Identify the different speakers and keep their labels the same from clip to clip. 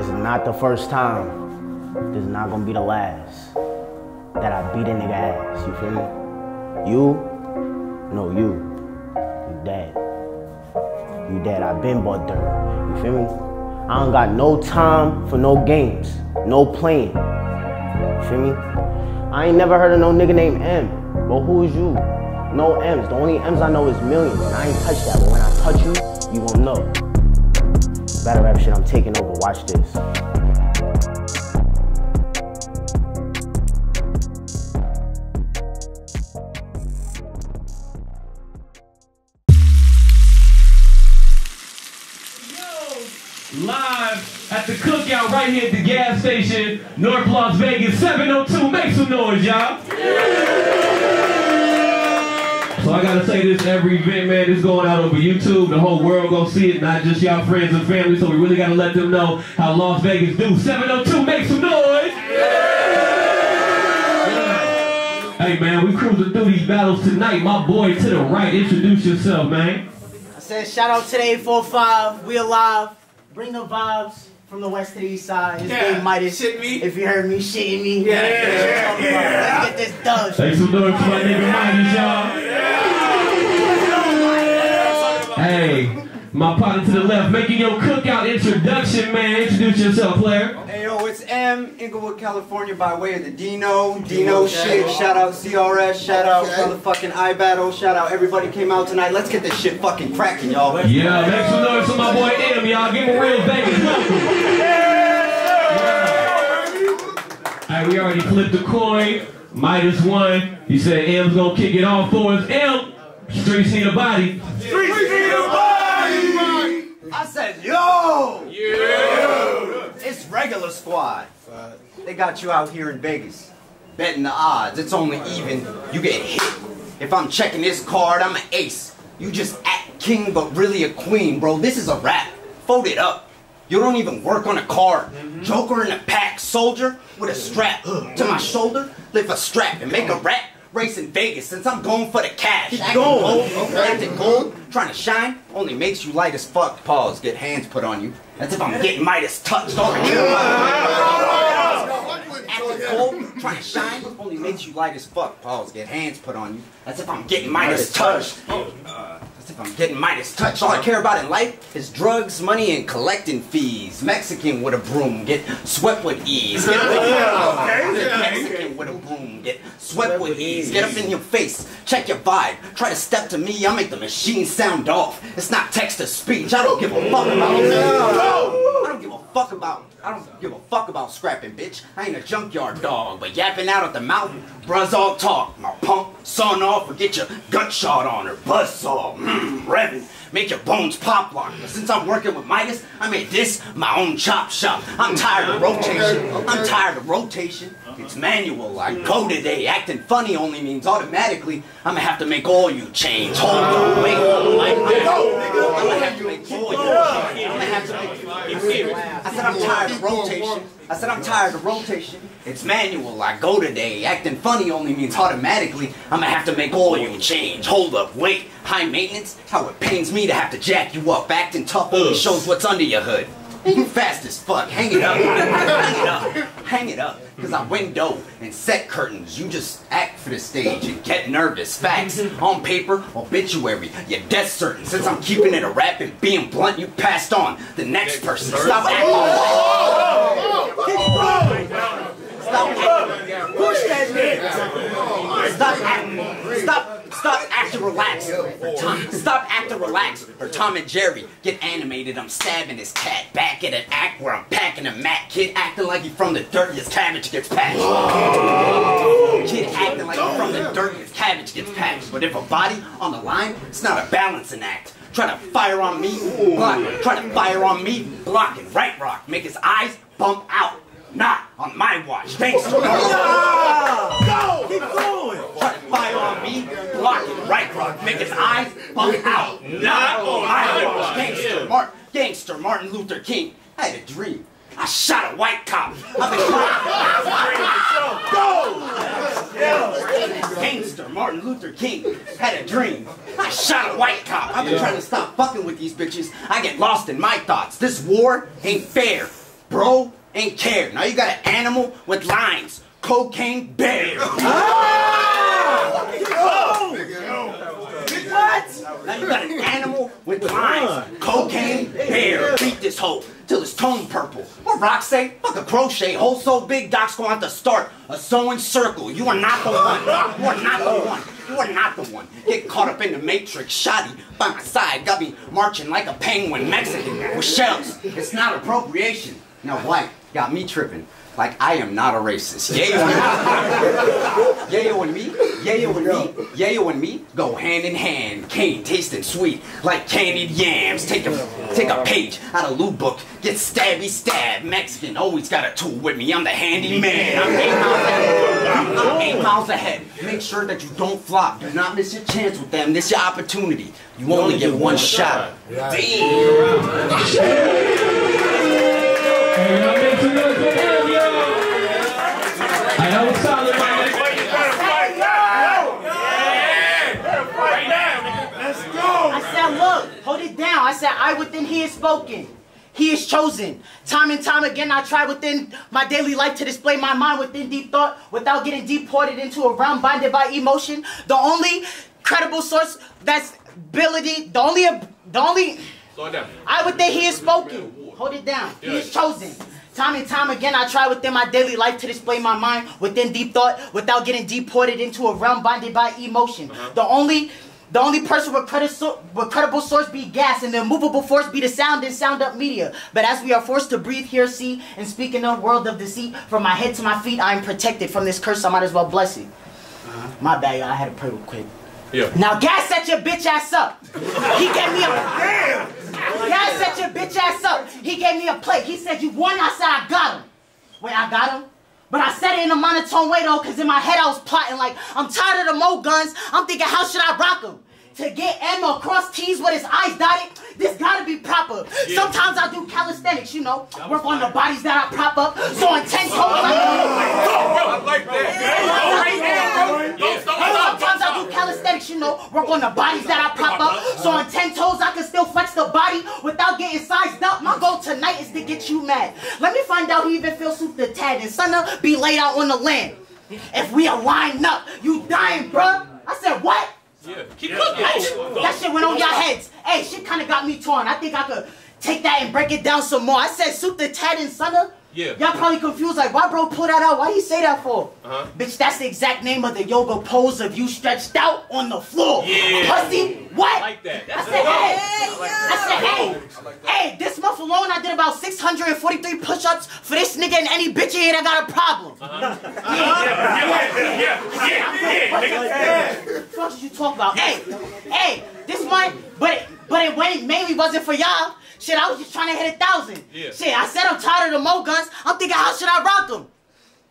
Speaker 1: This is not the first time. This is not gonna be the last that I beat a nigga ass. You feel me? You? No, you. You dead. You dead. I been bought dirt. You feel me? I don't got no time for no games. No playing. You feel me? I ain't never heard of no nigga named M. But who is you? No M's. The only M's I know is millions. And I ain't touch that. But when I touch you, you won't know. Battle rap shit, I'm taking over. Watch this.
Speaker 2: Live at the cookout right here at the gas station, North Las Vegas, 702. Make some noise, y'all. So I gotta say this every event, man. This going out over YouTube. The whole world gonna see it, not just y'all friends and family. So we really gotta let them know how Las Vegas do. 702, make some noise. Hey man, we cruising through these battles tonight. My boy to the right, introduce yourself, man.
Speaker 1: I said shout out to the 845. We alive. Bring the vibes from the west to the east side. His
Speaker 3: Yeah,
Speaker 1: name Midas.
Speaker 3: shit me.
Speaker 1: If you heard me shitting me.
Speaker 3: Yeah,
Speaker 1: that's what
Speaker 3: yeah, yeah.
Speaker 1: Let's get this done.
Speaker 2: Make some noise for my nigga Midas, y'all. Hey, my partner to the left, making your cookout introduction, man. Introduce yourself, player.
Speaker 4: Hey yo, it's M, Inglewood, California, by way of the Dino. Dino shit. Shout out CRS. Shout out motherfucking iBattle. Shout out everybody came out tonight. Let's get this shit fucking cracking, y'all.
Speaker 2: Yeah, make some noise for my boy M, y'all. Give him a real Vegas welcome. Hey, we already flipped the coin. Midas won. He said M's gonna kick it off for us. M, street see the body. Straight seen a body!
Speaker 4: I said, yo! Yeah! It's regular squad. They got you out here in Vegas. Betting the odds. It's only even. You get hit. If I'm checking this card, I'm an ace. You just act king, but really a queen, bro. This is a rap. Fold it up. You don't even work on a card. Joker in a pack, soldier with a strap to my shoulder. Lift a strap and make a rap. Race in Vegas since I'm going for the cash. Acting gold, acting gold, trying to shine only makes you light as fuck. Pause, get hands put on you. As if I'm getting Midas touched. Don't Acting gold, trying to shine only makes you light as fuck. Pause, get hands put on you. That's if I'm getting Midas touched. Uh, as if I'm getting Midas touched. All I care about in life is drugs, money, and collecting fees. Mexican with a broom, get swept with ease. Get Mexican with a broom, get swept with ease. Get up in your face, check your vibe. Try to step to me, I'll make the machine sound off. It's not text to speech. I don't give a fuck about I don't give a fuck about. I don't give a fuck about scrapping, bitch. I ain't a junkyard dog, but yapping out at the mouth, bruh's all talk. My pump, sawing off, or get your gut shot on her. Buzzsaw, mmm, revving, make your bones pop lock. But since I'm working with Midas, I made this my own chop shop. I'm tired of rotation. I'm tired of rotation. It's manual. I go today. Acting funny only means automatically I'm gonna have to make all you change. Hold on, wait. I'm gonna have to make all you change. I'm gonna have to make. I said I'm tired of rotation. I said I'm tired of rotation. It's manual. I go today. Acting funny only means automatically I'm gonna have to make all you change. Hold up, wait. High maintenance? How it pains me to have to jack you up. Acting tough only shows what's under your hood. You fast as fuck. Hang it up. Hang it up. Hang it up. Cause I window and set curtains. You just act for the stage and get nervous. Facts on paper, obituary. You're death certain. Since I'm keeping it a rap and being blunt, you passed on the next person. Stop acting. Stop. Push that. Stop acting. Stop. Stop acting relaxed. Tom, stop acting relaxed. Or Tom and Jerry get animated. I'm stabbing this cat back at an act where I'm packing a mat. Kid acting like he from the dirtiest cabbage gets packed. Kid acting like he from the dirtiest cabbage gets packed. But if a body on the line, it's not a balancing act. Try to fire on me, block. Try to fire on me, blocking. Right rock, make his eyes bump out. Not on my watch. Thanks. Go! Keep going! Try to fire on me, blocking. Right rock, make his eyes bump out. Not on my watch. Gangster, Martin, gangster Martin Luther King. I had a dream. I shot a white cop. I've been Go! Gangster Martin Luther King had a dream. I shot a white cop. I've been trying to stop fucking with these bitches. I get lost in my thoughts. This war ain't fair. bro ain't care. Now you got an animal with lines. Cocaine bear. Ah! What? Now you got an animal with lines. Cocaine bear. Beat this hoe till his tone purple. What rock say? Fuck a crochet. Hole so big, doc's going to have to start a sewing circle. You are not the one. You are not the one. You are not the one. Get caught up in the matrix. Shoddy by my side. Got me marching like a penguin Mexican with shells. It's not appropriation. Now white got me tripping. Like I am not a racist. Yayo and me, Yayo and me, Yayo and me, Yayo and me go hand in hand. Cane tasting sweet like candied yams. Take a take a page out of Lou book. Get stabby stab. Mexican always got a tool with me. I'm the handy man. I'm eight miles ahead. I'm eight miles ahead. Make sure that you don't flop. Do not miss your chance with them. This your opportunity. You only get one shot. Damn.
Speaker 3: I said, look, hold it down. I said, I within he is spoken. He is chosen. Time and time again, I try within my daily life to display my mind within deep thought without getting deported into a realm binded by emotion. The only credible source that's ability, the only, the only,
Speaker 2: Slow it down.
Speaker 3: I within he is spoken. Hold it down. He is chosen. Time and time again, I try within my daily life to display my mind within deep thought without getting deported into a realm binded by emotion. Uh-huh. The only the only person with, credi- so- with credible source be gas, and the immovable force be the sound and sound up media. But as we are forced to breathe, hear, see, and speak in a world of deceit, from my head to my feet, I am protected from this curse. I might as well bless it. Uh-huh. My bad, y'all. I had to pray real quick.
Speaker 2: Yeah.
Speaker 3: Now gas set your bitch ass up. He gave me a gas set your bitch ass up. He gave me a plate. He said you won. I said I got him. Wait, I got him. But I said it in a monotone way though, cause in my head I was plotting like I'm tired of the mo guns. I'm thinking how should I rock them? To get M across T's with his eyes dotted, this gotta be proper. Sometimes I do calisthenics, you know, work on the bodies that I prop up. So in ten toes, I
Speaker 2: like that.
Speaker 3: Sometimes I do calisthenics, you know, work on the bodies that I prop up. So on 10 toes, I can still flex the body without getting sized up. My goal tonight is to get you mad. Let me find out who even feels Supta Tadasana be laid out on the land. If we are lined up, you dying, bruh. I said, what?
Speaker 2: Yeah. Keep cooking.
Speaker 3: That shit went on y'all heads. Hey, shit kind of got me torn. I think I could take that and break it down some more. I said, Supta Tadasana.
Speaker 2: Yeah.
Speaker 3: Y'all probably confused, like, why bro pull that out? Why you say that for?
Speaker 2: Uh-huh.
Speaker 3: Bitch, that's the exact name of the yoga pose of you stretched out on the floor.
Speaker 2: Yeah.
Speaker 3: Pussy, what?
Speaker 2: I like that.
Speaker 3: I
Speaker 2: That's
Speaker 3: said, hey, I said, hey, hey, this month alone I did about 643 push-ups for this nigga and any bitch in here that got a problem. yeah yeah What fuck you talk about? Hey, hey, this one, but it, but it went mainly wasn't for y'all. Shit, I was just trying to hit a thousand.
Speaker 2: Yeah.
Speaker 3: Shit, I said I'm tired of the mo guns. I'm thinking, how should I rock them?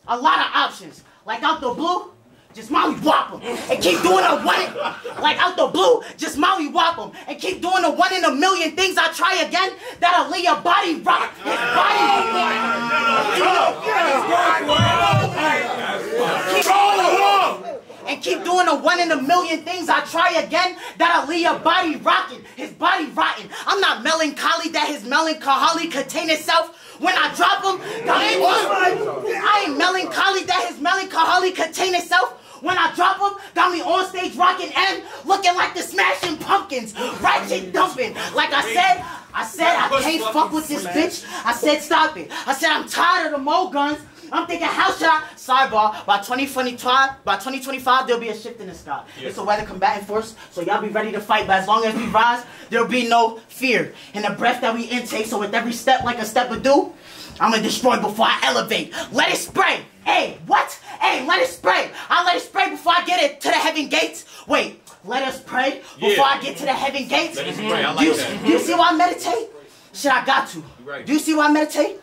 Speaker 3: A lot of options. Like out the blue, just Maui whop 'em and keep doing a one. Like out the blue, just Maui whop 'em and keep doing the one in a million things. I try again, that'll lay your body rock. His body. And keep doing the one in a million things. I try again, that'll leave your body rocking, his body rotten. I'm not melancholy that his melancholy contain itself. When I drop him, I ain't melancholy that his melancholy contain itself. When I drop him, got me on stage rocking and looking like the Smashing Pumpkins, ratchet dumping. Like I said, I said I can't fuck with this bitch. I said stop it. I said I'm tired of the mo guns. I'm thinking how should I sidebar by 2025 by 2025 there'll be a shift in the sky. It's a weather combatant force, so y'all be ready to fight. But as long as we rise, there'll be no fear. And the breath that we intake, so with every step like a step would do, I'm gonna destroy before I elevate. Let it spray. Hey, what? Hey, let it spray. I let it spray before I get it to the heaven gates. Wait, let us pray before
Speaker 2: Yeah.
Speaker 3: I get to the heaven gates.
Speaker 2: Let it spray. I
Speaker 3: do, you,
Speaker 2: that.
Speaker 3: do you see why I meditate? Shit, I got to.
Speaker 2: Right.
Speaker 3: Do you see why I meditate?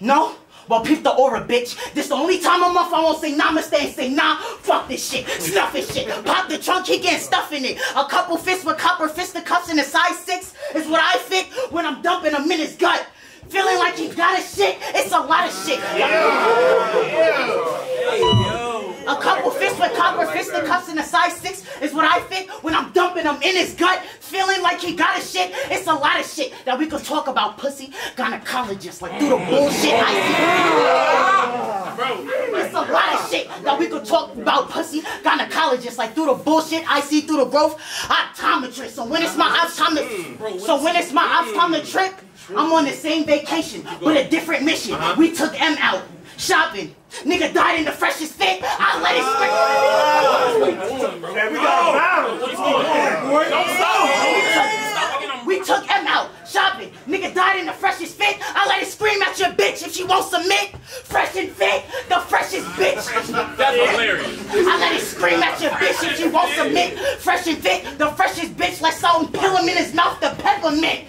Speaker 3: No? Well, peep the aura, bitch. This the only time a month I won't say namaste and say nah. Fuck this shit. Snuff this shit. Pop the trunk, he getting stuff in it. A couple fists with copper fisticuffs in a size six is what I fit when I'm dumping him in his gut. Feeling like he got a shit. It's a lot of shit. yeah A couple fists with copper fisticuffs in a size six is what I fit when I'm dumping him in his gut. Feeling like he got a shit. It's a lot of shit that we could talk about pussy, gynecologists, like through the bullshit I see. It's a lot of shit that we could talk about pussy, gynecologists, like through the bullshit I see through the growth. Optometrist. So when it's my optometrist, so when it's my optometrist trip, I'm on the same vacation with a different mission. Uh-huh. We took M out shopping. Nigga died in the freshest fit. I let it scream.
Speaker 5: Man, we got a battle. What's going? Don't stop.
Speaker 3: We took M out shopping. Nigga died in the freshest fit. I let it scream at your bitch if she won't submit. Fresh and fit, the freshest bitch.
Speaker 5: That's hilarious.
Speaker 3: I let it scream at your bitch if she won't submit. Fresh and fit, the freshest bitch. Let something pill him in his mouth, the peppermint.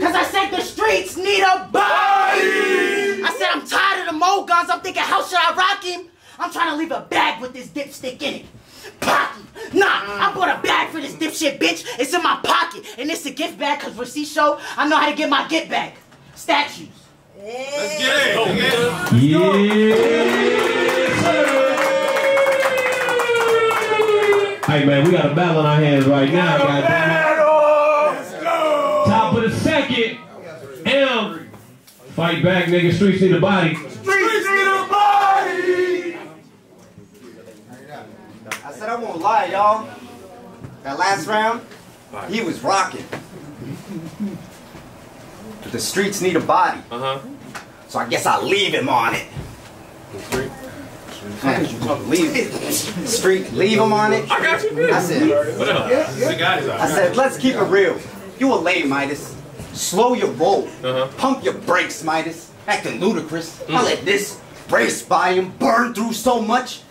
Speaker 3: Cause I said the streets need a body. I said I'm tired of the mo guns. I'm thinking, how should I rock him? I'm trying to leave a bag with this dipstick in it. Pocket. Nah, I bought a bag for this dipshit bitch. It's in my pocket. And it's a gift bag cause for C-Show, I know how to get my get back. Statues.
Speaker 5: Let's get it.
Speaker 2: Yes, sir. Hey man, we got a battle on our hands right now, goddamn it. Top of the second. M. Fight back, nigga. Streets need a body.
Speaker 4: I said I won't lie, y'all. That last round, he was rocking. But the streets need a body.
Speaker 5: Uh huh.
Speaker 4: So I guess I'll leave him on it. Leave street, leave him on it.
Speaker 5: I got you.
Speaker 4: I said,
Speaker 5: What up? The guys
Speaker 4: I said, let's keep it real. You a lame, Midas. Slow your roll.
Speaker 5: Uh-huh.
Speaker 4: Pump your brakes, Midas. Acting ludicrous. I let this race by him burn through so much.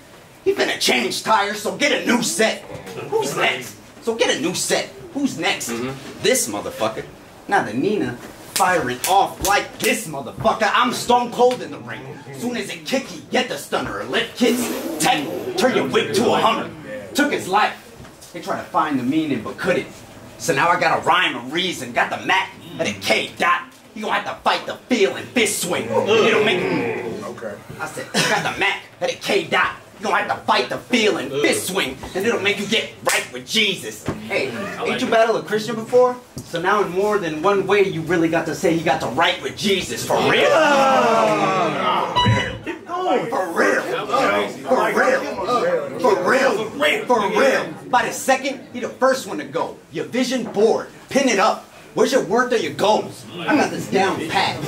Speaker 4: He finna change tires, so get a new set. Who's next? So get a new set. Who's next? Mm-hmm. This motherfucker. Now the Nina firing off like this motherfucker. I'm stone cold in the ring. Soon as it kick, you get the stunner. Lift kicks, tech, turn your whip to a hummer. Took his life. They try to find the meaning, but couldn't. So now I got a rhyme and reason. Got the Mac and a K dot. You gonna have to fight the feeling, fist swing. It'll make.
Speaker 6: Mm, okay.
Speaker 4: I said, I got the Mac and a K dot. You gonna have to fight the feeling, fist swing, and it'll make you get right with Jesus. Hey, ain't you battled a Christian before? So now in more than one way, you really got to say you got to right with Jesus for oh, real. For real. For real. For real. For real. for real. By the second, he the first one to go. Your vision board. Pin it up. Where's your worth or your goals? I got this down pat.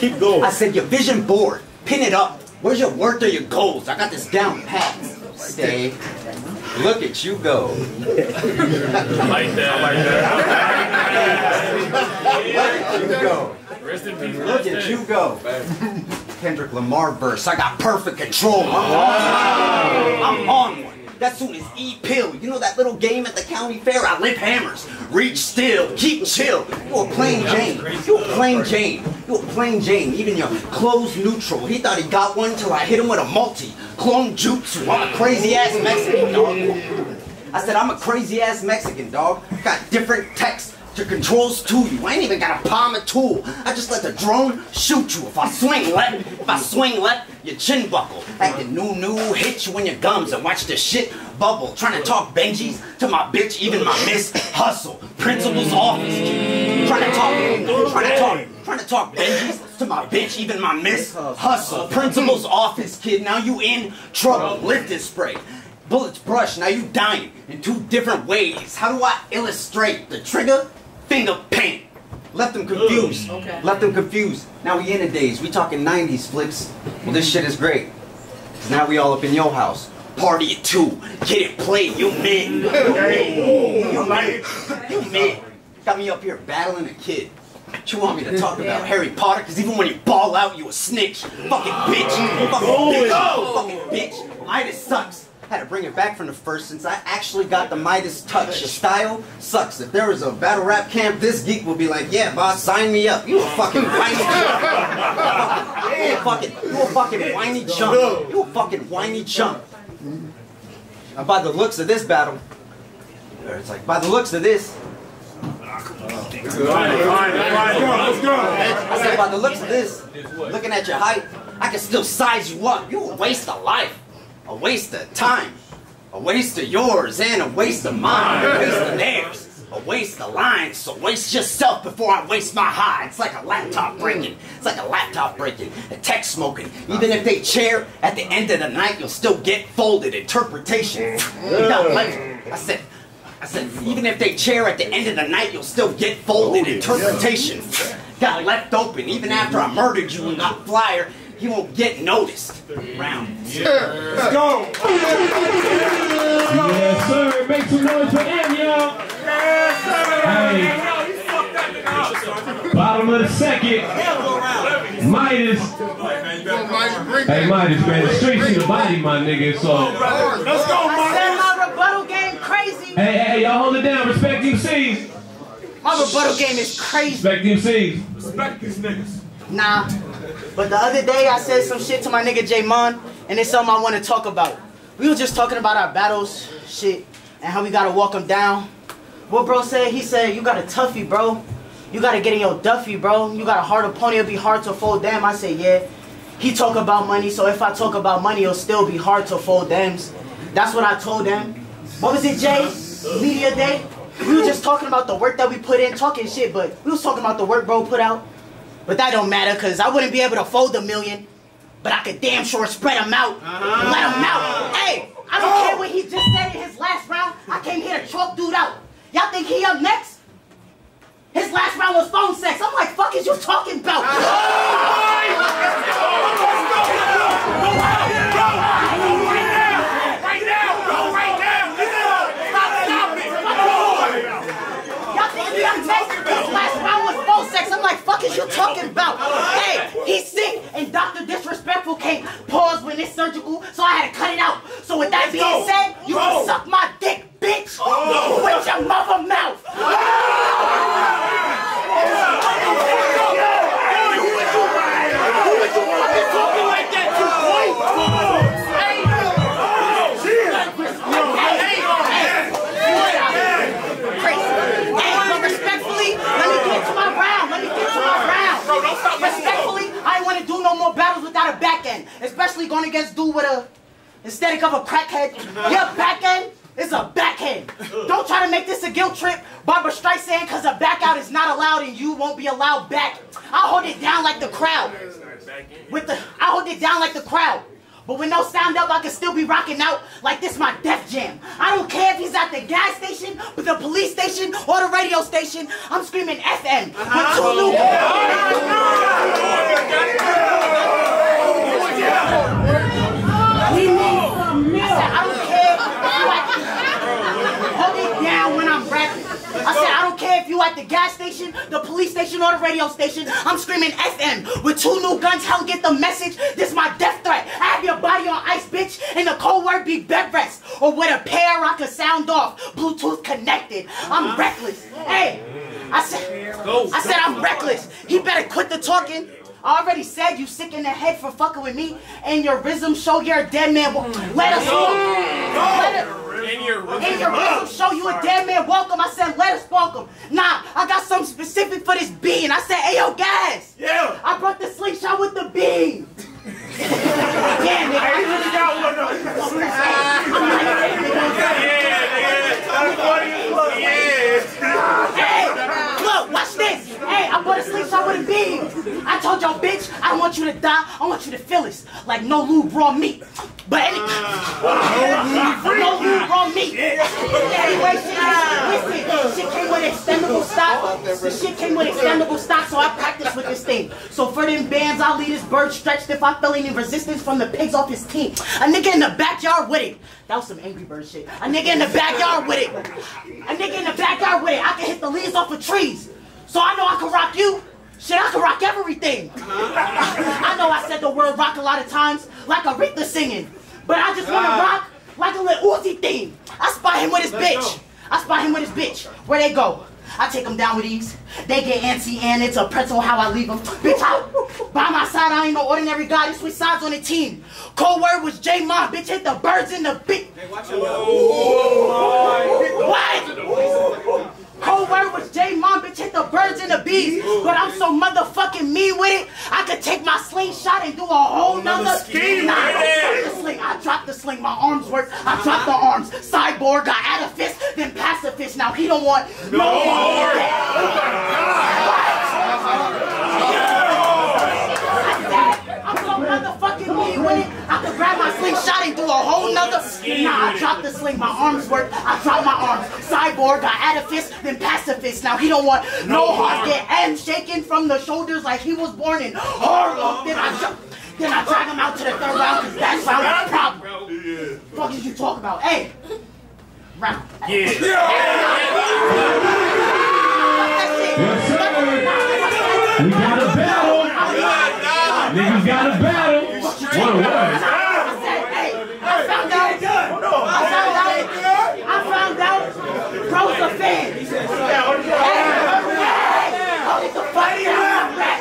Speaker 6: Keep going.
Speaker 4: I said your vision board. Pin it up. Where's your worth or your goals? I got this down pat. Stay. Look at you go.
Speaker 5: I Like that. I Like that.
Speaker 4: Look at you go.
Speaker 5: Rest in peace.
Speaker 4: Look at you go. Kendrick Lamar verse. I got perfect control. I'm on, I'm on one. That soon as E pill. You know that little game at the county fair? I lift hammers. Reach still. Keep chill. You're a plain Jane. You're a plain Jane. You're a plain Jane. Even your clothes neutral. He thought he got one till I hit him with a multi. Clone jutsu. I'm a crazy ass Mexican dog. I said I'm a crazy ass Mexican dog. Got different texts to controls to you. I ain't even got a palm a tool. I just let the drone shoot you. If I swing left, if I swing left, your chin buckle. Acting new new, hit you in your gums and watch the shit bubble. Trying to talk Benjis to my bitch, even my miss hustle. Principal's office. Trying to talk, trying to talk. Trying to talk Benjis to my bitch, even my miss hustle. Principal's office, kid. Now you in trouble. Lift spray. Bullets brush, now you dying in two different ways. How do I illustrate the trigger? Finger paint. Left them confused. Okay. Left them confused. Now we in the days. We talking 90s flicks. Well, this shit is great. Cause now we all up in your house. Party at two. Get it played. You mid. You mid. You mid. You. Got me up here battling a kid. You want me to talk about Harry Potter? Cause even when you ball out, you a snitch. Fucking bitch. Fucking bitch. Fucking bitch. Midas sucks. Had to bring it back from the first since I actually got the Midas touch. Your style sucks. If there was a battle rap camp, this geek would be like, yeah, boss, sign me up. You a fucking whiny chump. You a fucking, you a fucking whiny chump. You a fucking whiny chump. And by the looks of this battle, it's like, by the looks of this,
Speaker 6: Let's go.
Speaker 4: I said, by the looks of this, looking at your height, I can still size you up. You a waste of life, a waste of time. A waste of yours and a waste of mine. A waste of theirs. A waste of lines. So waste yourself before I waste my high. It's like a laptop breaking. It's like a laptop breaking. A text smoking. Even if they chair, at the end of the night, you'll still get folded. Interpretation. I said, I said, even if they chair at the end of the night, you'll still get folded. Oh, interpretation. Got left open. Even after I murdered you and got flyer, you won't get noticed. Round.
Speaker 6: Let's go.
Speaker 2: Yes, sir. Make some noise for him, y'all. Hey, bottom of the second. Midas. Hey, Midas, man. The streets see the body, my nigga. So,
Speaker 6: Let's go,
Speaker 3: I said my rebuttal game crazy.
Speaker 2: hey, hey, y'all hold it down. Respect MCs.
Speaker 3: My rebuttal game is crazy.
Speaker 2: Respect MCs.
Speaker 6: Respect these niggas.
Speaker 3: Nah. But the other day I said some shit to my nigga J Mon, and it's something I want to talk about. We were just talking about our battles, shit, and how we gotta walk them down. What bro said? He said, you got a toughie, bro. You gotta get in your duffy, bro. You got a hard opponent, it'll be hard to fold them. I said, yeah. He talk about money, so if I talk about money, it'll still be hard to fold thems. That's what I told them. What was it, Jay? Media day? We were just talking about the work that we put in, talking shit, but we was talking about the work bro put out. But that don't matter, cause I wouldn't be able to fold a million. But I could damn sure spread them out. Let them out. Hey, I don't care what he just said in his last round. I came here to choke dude out. Y'all think he up next? His last round was phone sex. I'm like, fuck is you talking about?
Speaker 6: Right now. Go right now. Stop stopping.
Speaker 3: Y'all think he up next? His last round was phone sex. I'm like, fuck is you talking about? Hey, he's sick and Dr. Disrespectful can't pause when it's surgical, so I had to cut it out. So with that being said, you can suck my dick, bitch, with your mother mouth. Crazy. Hey, but respectfully, let me get to my round. Let me get to my round.
Speaker 6: Bro, don't stop moving.
Speaker 3: Respectfully, I ain't want to do no more battles without a back end. Especially going against dude with a aesthetic of a crackhead. Your back end is a backhand. Don't try to make this a guilt trip. Barbra Streisand, because a back out is not allowed and you won't be allowed back. I'll hold it down like the crowd. With the, I hold it down like the crowd. But with no sound up, I can still be rocking out like this my Def Jam. I don't care if he's at the gas station, but the police station, or the radio station. I'm screaming FM. With two new We need I said, I don't care if you at Hold it down when I'm rapping. I said, I don't care if you at the gas station, the police station, or the radio station. I'm screaming FM with two new guns. Hell, get the message. This my death threat. I have your body on ice, bitch, and the cold word be bed rest. Or with a pair, I can sound off. Bluetooth connected. I'm reckless. Hey, I said, I said I'm reckless. He better quit the talking. I already said you sick in the head for fucking with me, and your rhythm show you're a dead man. Let us walk. Let us.
Speaker 6: In your
Speaker 3: In your rhythm show you a dead man welcome. I said let us him. Nah, I got something specific for this bean. I said, hey yo, guys.
Speaker 6: Yeah.
Speaker 3: I brought the slingshot with the bean. yeah, nigga.
Speaker 6: Hey, you really got one though.
Speaker 3: I'm like, yeah, nigga.
Speaker 6: Yeah, nigga. That's funny as fuck. Yeah.
Speaker 3: Hey, look, watch this. Hey, I bought a slingshot with a told y'all, bitch, I don't want you to die. I want you to feel this. Like no lube, raw meat. But any, ah. no lube, raw meat. Anyway, shit, listen, shit came with extendable stock. The shit came with extendable stock, so I practiced with this thing. So for them bands, I'll leave this bird stretched if I feel any resistance from the pigs off his team. A nigga in the backyard with it. That was some Angry Bird shit. A nigga in the backyard with it. A nigga in the backyard with it. I can hit the leaves off of trees. So I know I can rock you. Shit, I can rock everything. I know I said the word rock a lot of times, like Aretha singing. But I just wanna rock like a little Uzi theme. I spot him with his bitch. I spot him with his bitch. Where they go? I take them down with ease. They get antsy and it's a pretzel how I leave them. Bitch, I, by my side, I ain't no ordinary guy. They switch sides on the team. Cold word was J Mon. Bitch, hit the birds in the bit. Hey, watch big. Oh, what? Cold word was J Mon, hit the birds and the bees. But I'm so motherfucking mean with it, I could take my slingshot and do a whole nother
Speaker 6: scheme,
Speaker 3: Nah, I don't the sling. I drop the sling, my arms work. I uh-huh. drop the arms. Cyborg got out of fist, then pacifist. Now he don't want no, more. Oh I'm so motherfucking mean with it. I could grab my slingshot and do a whole nother. Nah, I dropped the sling, my arms work. I dropped my arms. Cyborg got out of fist, then pacifist. Now he don't want no heart. Get M shaking from the shoulders like he was born in Harlem. Then I jump. Then I drag him out to the third round because that's round of problem. Fuck did you talk about? Hey, round.
Speaker 2: Yes, sir. We got a battle. Niggas got a battle. What a word.
Speaker 3: I said, hey, I found out. I found out. I found out. Bro's a fan. Hey, hey, hold it the fuck down. Hey,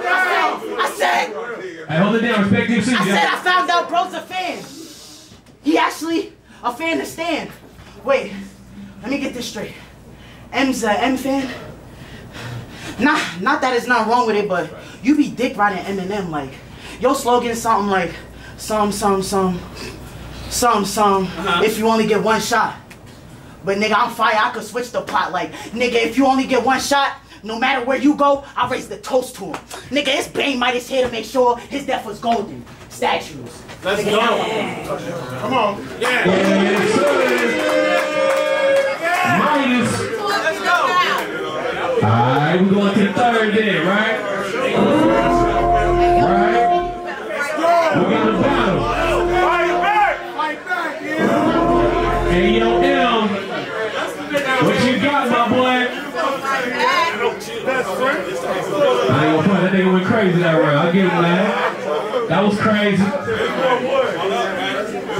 Speaker 3: I said, I said,
Speaker 2: Hey, hold it down. Respect.
Speaker 3: I said I found out bro's a fan. He actually a fan to Stan. Wait, let me get this straight. M's a M fan? Nah, not that it's not wrong with it, but you be dick riding Eminem like your slogan is something like some, some, some, some, some. If you only get one shot. But nigga, I'm fire. I could switch the plot. Like nigga, if you only get one shot. No matter where you go, I raise the toast to him. Nigga, it's Bhane Midas here to make sure his death was golden. Statues.
Speaker 6: Let's
Speaker 3: Nigga,
Speaker 6: go.
Speaker 3: now-
Speaker 6: Come on. Yeah.
Speaker 2: Yes, sir. Minus.
Speaker 5: Let's go.
Speaker 2: Alright, we're going to the third then, right? Right? We got a battle.
Speaker 6: Fight back. Fight back. Yeah.
Speaker 2: Hey, yo, M. What you got, my boy? I ain't gonna put that nigga went crazy that round. I'll give him that. That was crazy.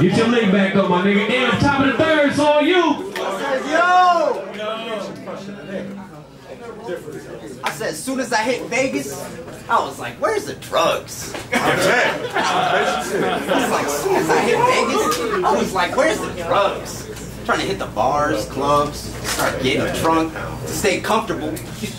Speaker 2: Get your leg back up, my nigga. M, top of the third, it's on you.
Speaker 4: I said, as soon as I hit Vegas, I was like, where's the drugs? I was like, as soon as I hit Vegas, I was like, where's the drugs? Trying to hit the bars, clubs, start getting drunk. To stay comfortable,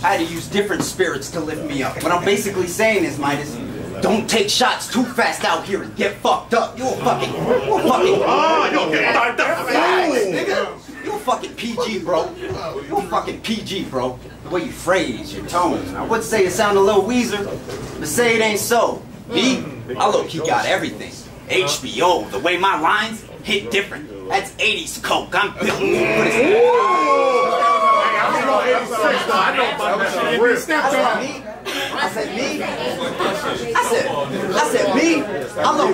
Speaker 4: I had to use different spirits to lift me up. What I'm basically saying is, Midas, don't take shots too fast out here and get fucked up. You a fucking, you a fucking,
Speaker 6: Oh, you'll get fucked up.
Speaker 4: Nigga. You a fucking PG, bro. You a fucking PG, bro. The way you phrase, your tone. I would say it sound a little Weezer, but say it ain't so. Me, I low key got everything. HBO, the way my lines hit different. That's 80s coke. I'm built for this.
Speaker 6: I know 86 though. I know about that shit. Real.
Speaker 4: I said me. I said me. I said, I said me. I low.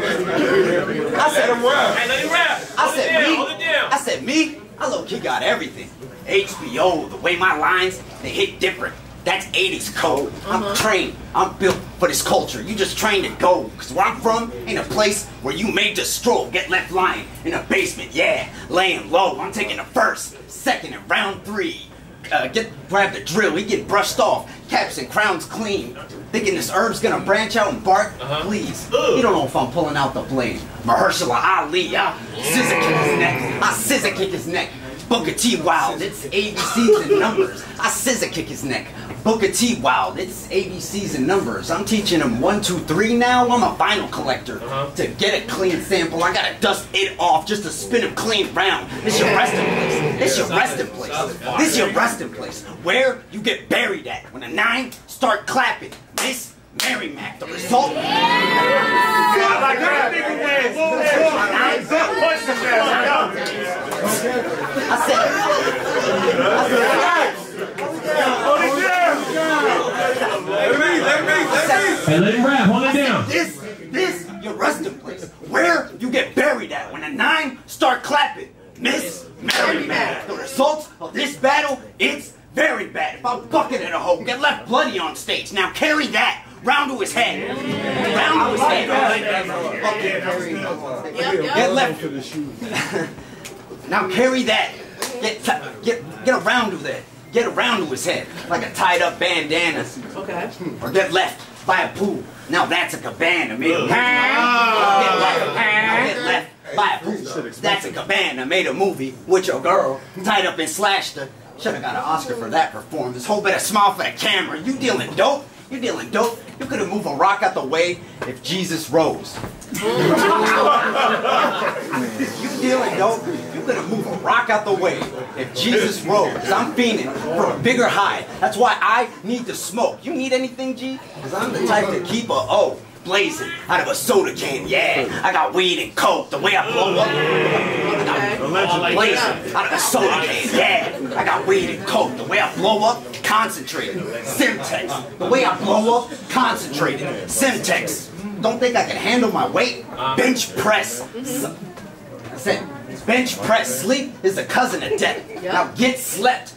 Speaker 4: I said,
Speaker 5: Hey, let him rap.
Speaker 4: I said me.
Speaker 5: Hold it down.
Speaker 4: I said me. I low key got everything. HBO, the way my lines they hit different. That's 80s code. I'm uh-huh. trained. I'm built for this culture. You just trained to go. Cause where I'm from ain't a place where you made to stroll. Get left lying in a basement. Yeah, laying low. I'm taking the first, second, and round three. Uh, get grab the drill. He get brushed off. Caps and crowns clean. Thinking this herb's gonna branch out and bark? Please. You don't know if I'm pulling out the blade. Mahershala Ali. I scissor kick his neck. I scissor kick his neck. Booker T Wild, it's ABCs and numbers. I scissor kick his neck. Booker T Wild, it's ABCs and numbers. I'm teaching him one, two, three now. I'm a vinyl collector. Uh-huh. To get a clean sample, I gotta dust it off just to spin him clean round. This your resting place. This your resting place. This your resting place. Where you get buried at. When a nine start clapping. Miss Mary Mac. The result.
Speaker 6: I like that nigga wins. Hands up, punch his ass.
Speaker 4: I said,
Speaker 6: Hold it down. Let me, let me, let me.
Speaker 2: Hey, let him rap. Hold it down.
Speaker 4: This, this, your resting place. Where you get buried at when the nine start clapping. Miss Mary Mac. The results of this battle, it's very bad. If I'm bucking in a hole, get left bloody on stage. Now carry that round to his head. Round to his head. Get left. now carry that. Get t- get get around to that. Get around to his head like a tied up bandana.
Speaker 3: Okay.
Speaker 4: Or get left by a pool. Now that's a cabana made of. Get left. Now get left by a pool. That's a cabana made a movie with your girl tied up and slashed her. Should have got an Oscar for that performance. Whole bit of smile for the camera. You dealing dope? You dealing dope? You could have moved a rock out the way if Jesus rose. You dealing dope, you gonna move a rock out the way. If Jesus rose, cause I'm fiending for a bigger high. That's why I need to smoke. You need anything, G? Cause I'm the type to keep a O blazing out of a soda can. Yeah, I got weed and coke. The way I blow up, I got blazing out of a soda can. Yeah, I got weed and coke. The way I blow up, concentrated. Semtex. The way I blow up, concentrated. Semtex. Don't think I can handle my weight? Bench press. I said, bench press sleep is a cousin of death. Now get slept.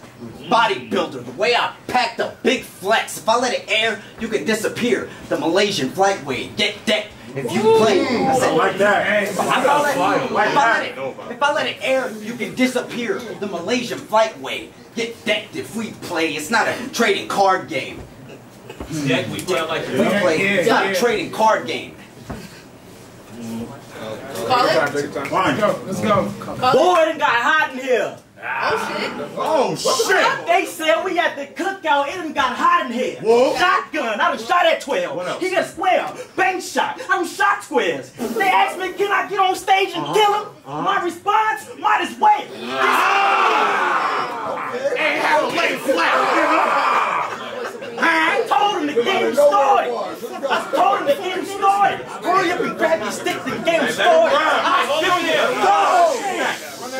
Speaker 4: Bodybuilder, the way I packed a big flex. If I let it air, you can disappear. The Malaysian flight way. Get decked. If you play, I said,
Speaker 6: Like that.
Speaker 4: if I, let, if, I let it, if I let it air, you can disappear. The Malaysian flight way. Get decked if we play. It's not a trading card game.
Speaker 5: Jack, we play like
Speaker 4: We play. It's not a trading card game.
Speaker 7: Call it.
Speaker 6: Fine. Let's go.
Speaker 3: Boy, it got hot in here.
Speaker 6: Oh, ah. shit. Oh shit!
Speaker 3: They said we at the cookout. It done got hot in here.
Speaker 6: Whoa.
Speaker 3: Shotgun. I done shot at 12.
Speaker 6: What else?
Speaker 3: He got a square. Bang shot. I done shot squares. They asked me, can I get on stage and kill him? Uh-huh. Uh-huh. My response, might as well. Ah.
Speaker 6: Ain't have a lay flat.
Speaker 3: I told him to get him started. I told him to get him started. Hurry up and grab your sticks and get him started. I spit on your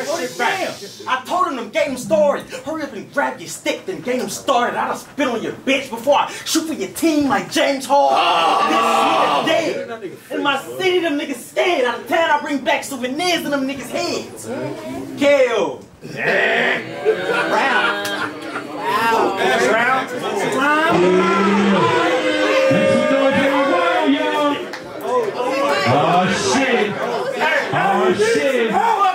Speaker 3: I told him to get him started. Hurry up and grab your stick and get him started. I done spit on your bitch before I shoot for your team like James Hall. Ah! This nigga dead. In my city, them niggas scared. Out of town, I bring back souvenirs in them niggas' heads. Kill. Round.
Speaker 6: Round.
Speaker 2: Make some noise everywhere, y'all. Oh shit. Oh shit.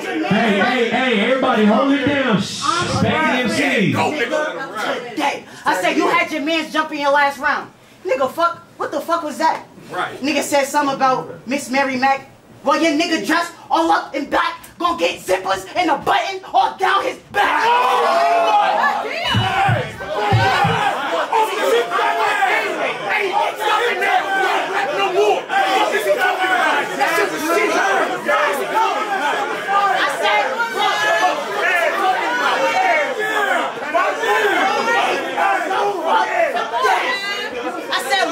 Speaker 2: Hey,
Speaker 3: hey,
Speaker 2: hey, everybody hold it down. Shh. Back the MC.
Speaker 5: Go, nigga.
Speaker 3: I said, you had your man's jump in your last round. Nigga, fuck. What the fuck was that?
Speaker 5: Right.
Speaker 3: Nigga said something about Miss Mary Mac. Well, your nigga dressed all up in black, gonna get zippers and a button all down his back. I said, look. I said, look.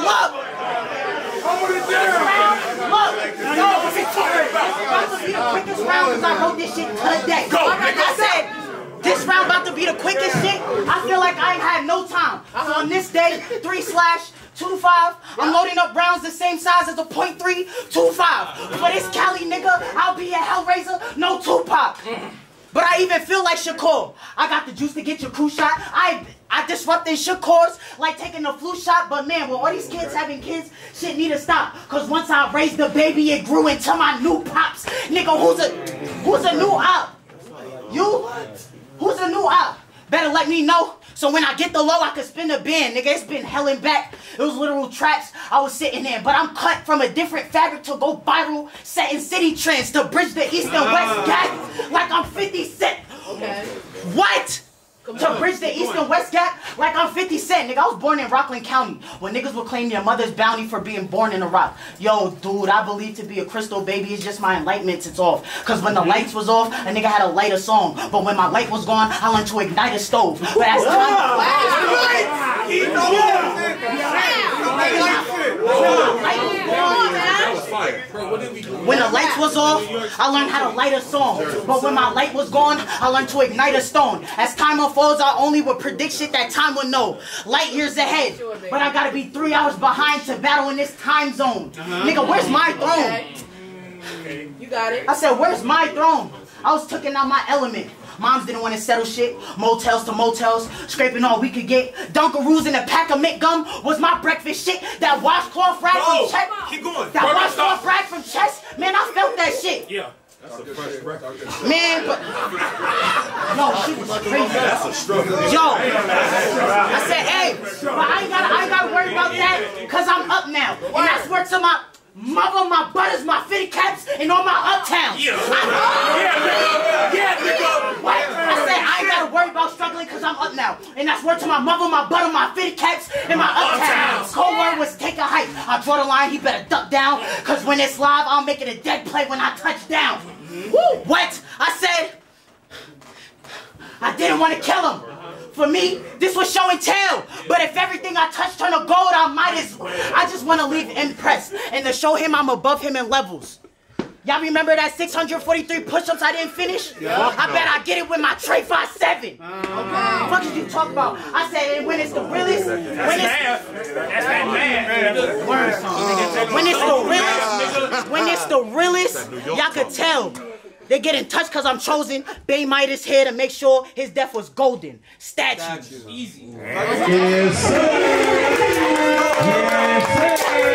Speaker 3: Look, no, what's he talking about? About to be the quickest round because I wrote this shit today.
Speaker 5: Go.
Speaker 3: I said, this round about to be the quickest shit. I feel like I ain't had no time. So on this day, three slash two five, I'm loading up rounds the same size as a point three two five. For this Cali nigga, I'll be a Hellraiser, no Tupac. But I even feel like Shakur. I got the juice to get your crew shot. I I disrupted Shakur's like taking a flu shot. But man, with all these kids having kids, shit need to stop. Cause once I raised the baby, it grew into my new pops. Nigga, who's a who's a new op? You? Who's a new op? Better let me know. So when I get the low, I can spin the band. Nigga, it's been hell and back. It was literal traps I was sitting in. But I'm cut from a different fabric to go viral. Setting city trends to bridge the east and west ah. gap. Like I'm 50 Cent.
Speaker 7: Okay.
Speaker 3: What? To bridge the east and west gap? Like I'm 50 Cent. Nigga, I was born in Rockland County when niggas would claim their mother's bounty for being born in a rock. Yo, dude, I believe to be a crystal baby is just my enlightenment it's off. Cause when the lights was off, a nigga had to light a song. But when my light was gone, I learned to ignite a stove. But as time When the lights was off, I learned how to light a song. But when my light was gone, I learned to ignite a stone. As time unfolds, I only with prediction that time will know. Light years ahead. But I gotta be three hours behind to battle in this time zone. Uh-huh. Nigga, where's my throne?
Speaker 7: Okay. You got it.
Speaker 3: I said, where's my throne? I was taking out my element. Moms didn't want to settle shit. Motels to motels, scraping all we could get. Dunkaroos and a pack of mint gum was my breakfast shit. That washcloth rag from chest.
Speaker 5: Keep going.
Speaker 3: That
Speaker 5: Bro,
Speaker 3: washcloth rag from chest. Man, I felt that shit.
Speaker 5: Yeah.
Speaker 3: Man, but yo, she was crazy. That's a struggle. Yo, I said, hey, but I ain't gotta, I ain't gotta worry about that, cause I'm up now, and that's where to my mother, my butters, my fitty caps, and all my uptowns. Yeah, yeah, yeah, nigga. What? I said I ain't gotta worry about struggling, cause I'm up now, and that's where to my mother, my butter, my fitty caps, and my uptowns. Cold word was take a hike. I draw the line, he better duck down, cause when it's live, I'll make it a dead play when I touch down. Mm-hmm. Woo! What? I said, I didn't want to kill him. For me, this was show and tell. But if everything I touch turn to gold, I might as I just want to leave impressed and to show him I'm above him in levels. Y'all remember that 643 push-ups I didn't finish? Yeah. I bet I get it with my Trey 57. Okay. What the fuck did you talk about? I said and when it's the realest, when it's
Speaker 6: That's that.
Speaker 3: When it's the realest, when it's the realest, y'all could tell. They get in touch because I'm chosen. Bhane Midas here to make sure his death was golden. Statue. Easy.
Speaker 2: Yes, sir. Yes, sir.